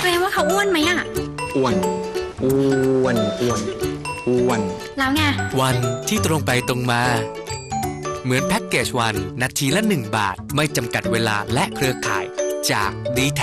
แปลว่าเขาอ้วนไหมอะอ้วน อ้วน อ้วน อ้วน แล้วไง วันที่ตรงไปตรงมา เหมือนแพ็กเกจวัน นาทีละ 1 บาท ไม่จำกัดเวลาและเครือข่ายจาก d t แท